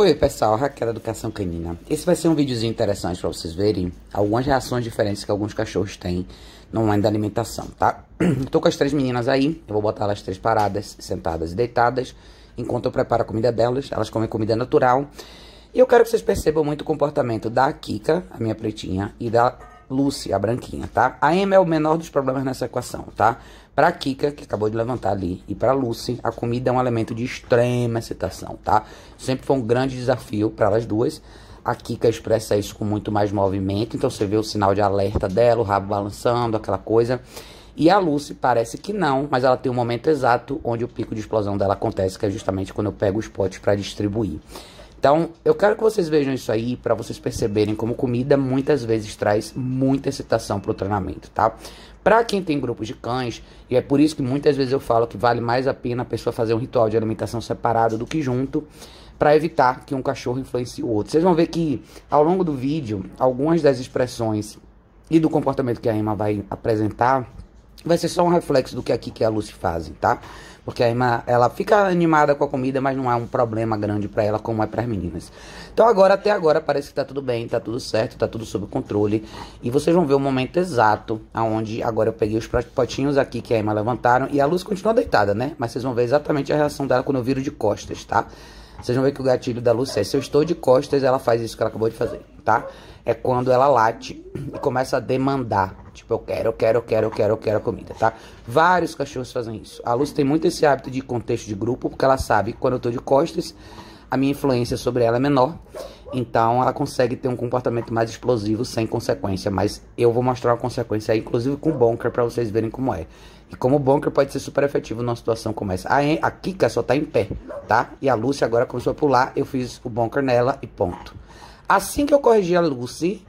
Oi pessoal, Raquel Educação Canina. Esse vai ser um videozinho interessante para vocês verem algumas reações diferentes que alguns cachorros têm no momento da alimentação, tá? Tô com as três meninas aí, eu vou botar elas três paradas, sentadas e deitadas, enquanto eu preparo a comida delas, elas comem comida natural. E eu quero que vocês percebam muito o comportamento da Kika, a minha pretinha, e da Lucy, a branquinha, tá? A Emma é o menor dos problemas nessa equação, tá? Pra Kika, que acabou de levantar ali, e pra Lucy, a comida é um elemento de extrema excitação, tá? Sempre foi um grande desafio para elas duas. A Kika expressa isso com muito mais movimento, então você vê o sinal de alerta dela, o rabo balançando, aquela coisa. E a Lucy parece que não, mas ela tem um momento exato onde o pico de explosão dela acontece, que é justamente quando eu pego os potes para distribuir. Então, eu quero que vocês vejam isso aí para vocês perceberem como comida muitas vezes traz muita excitação para o treinamento, tá? Para quem tem grupos de cães, e é por isso que muitas vezes eu falo que vale mais a pena a pessoa fazer um ritual de alimentação separado do que junto, para evitar que um cachorro influencie o outro. Vocês vão ver que ao longo do vídeo, algumas das expressões e do comportamento que a Emma vai apresentar vai ser só um reflexo do que aqui que a Lucy fazem, tá? Porque a Emma, ela fica animada com a comida, mas não é um problema grande para ela como é para as meninas. Então agora, até agora, parece que tá tudo bem, tá tudo certo, tá tudo sob controle. E vocês vão ver o momento exato aonde agora eu peguei os potinhos aqui que a Emma levantaram e a luz continua deitada, né? Mas vocês vão ver exatamente a reação dela quando eu viro de costas, tá? Vocês vão ver que o gatilho da luz é, se eu estou de costas, ela faz isso que ela acabou de fazer, tá? É quando ela late e começa a demandar. Tipo, eu quero, eu quero, eu quero, eu quero, eu quero a comida, tá? Vários cachorros fazem isso. A Luz tem muito esse hábito de contexto de grupo, porque ela sabe que quando eu tô de costas, a minha influência sobre ela é menor. Então, ela consegue ter um comportamento mais explosivo sem consequência. Mas eu vou mostrar uma consequência aí, inclusive com o Bonker, pra vocês verem como é. E como o Bonker pode ser super efetivo numa situação como essa. A, a Kika só tá em pé, tá? E a Lucy agora começou a pular, eu fiz o Bonker nela e ponto. Assim que eu corrigi a Lucy,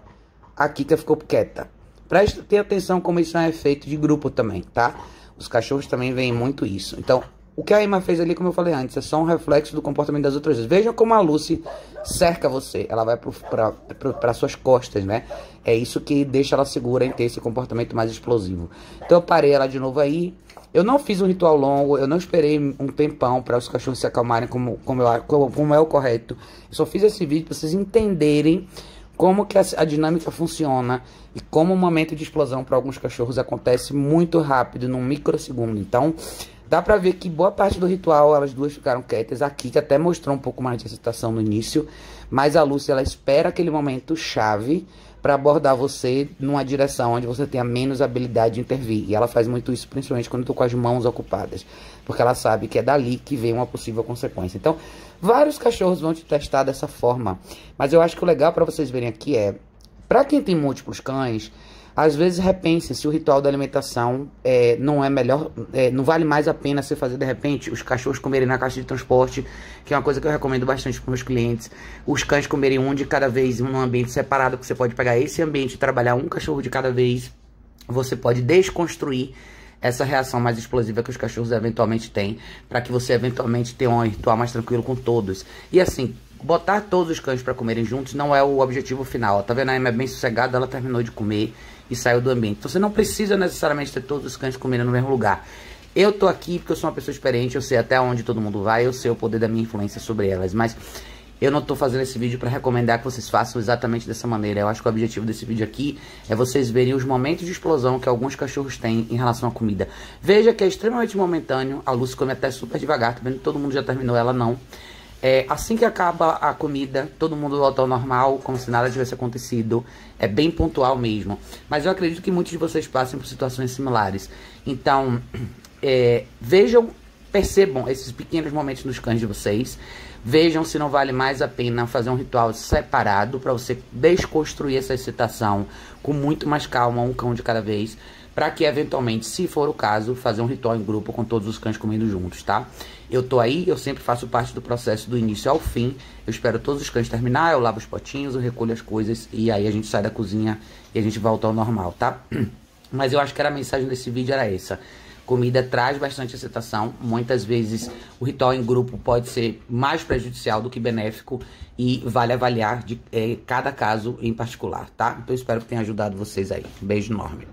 a Kika ficou quieta. Preste atenção como isso é um efeito de grupo também, tá? Os cachorros também veem muito isso. Então, o que a Emma fez ali, como eu falei antes, é só um reflexo do comportamento das outras vezes. Vejam como a Lucy cerca você. Ela vai para suas costas, né? É isso que deixa ela segura em ter esse comportamento mais explosivo. Então eu parei ela de novo aí. Eu não fiz um ritual longo, eu não esperei um tempão para os cachorros se acalmarem como, como, eu, como é o correto. Eu só fiz esse vídeo para vocês entenderem como que a, a, dinâmica funciona e como o momento de explosão para alguns cachorros acontece muito rápido, num microsegundo. Então, Dá pra ver que boa parte do ritual elas duas ficaram quietas. A Kika até mostrou um pouco mais de excitação no início. Mas a Lúcia, ela espera aquele momento chave para abordar você numa direção onde você tenha menos habilidade de intervir. E ela faz muito isso, principalmente quando estou com as mãos ocupadas. Porque ela sabe que é dali que vem uma possível consequência. Então, vários cachorros vão te testar dessa forma. Mas eu acho que o legal para vocês verem aqui é... para quem tem múltiplos cães às vezes repense se o ritual da alimentação é, não é melhor, é, não vale mais a pena você fazer de repente os cachorros comerem na caixa de transporte, que é uma coisa que eu recomendo bastante para meus clientes. Os cães comerem um de cada vez em um ambiente separado, que você pode pegar esse ambiente e trabalhar um cachorro de cada vez. Você pode desconstruir essa reação mais explosiva que os cachorros eventualmente têm, para que você eventualmente tenha um ritual mais tranquilo com todos. E assim, botar todos os cães para comerem juntos não é o objetivo final. Tá vendo? A Emma é bem sossegada, ela terminou de comer e saiu do ambiente. Então você não precisa necessariamente ter todos os cães comendo no mesmo lugar. Eu tô aqui porque eu sou uma pessoa experiente, eu sei até onde todo mundo vai, eu sei o poder da minha influência sobre elas, mas eu não tô fazendo esse vídeo para recomendar que vocês façam exatamente dessa maneira. Eu acho que o objetivo desse vídeo aqui é vocês verem os momentos de explosão que alguns cachorros têm em relação à comida. Veja que é extremamente momentâneo, a Luz come até super devagar, tá vendo? Todo mundo já terminou, ela não. É, assim que acaba a comida, todo mundo volta ao normal, como se nada tivesse acontecido. É bem pontual mesmo. Mas eu acredito que muitos de vocês passem por situações similares. Então, é, vejam, percebam esses pequenos momentos nos cães de vocês. Vejam se não vale mais a pena fazer um ritual separado para você desconstruir essa excitação com muito mais calma, um cão de cada vez para que eventualmente, se for o caso, fazer um ritual em grupo com todos os cães comendo juntos, tá? Eu tô aí, eu sempre faço parte do processo do início ao fim. Eu espero todos os cães terminar, eu lavo os potinhos, eu recolho as coisas e aí a gente sai da cozinha e a gente volta ao normal, tá? Mas eu acho que era a mensagem desse vídeo era essa. Comida traz bastante excitação. Muitas vezes o ritual em grupo pode ser mais prejudicial do que benéfico e vale avaliar de é, cada caso em particular, tá? Então eu espero que tenha ajudado vocês aí. Beijo enorme.